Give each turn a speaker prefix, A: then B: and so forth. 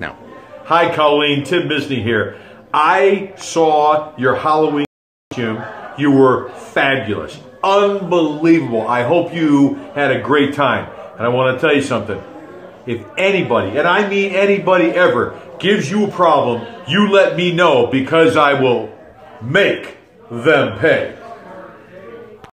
A: No.
B: Hi, Colleen. Tim Misny here. I saw your Halloween costume. You were fabulous. Unbelievable. I hope you had a great time. And I want to tell you something. If anybody, and I mean anybody ever, gives you a problem, you let me know because I will make them pay.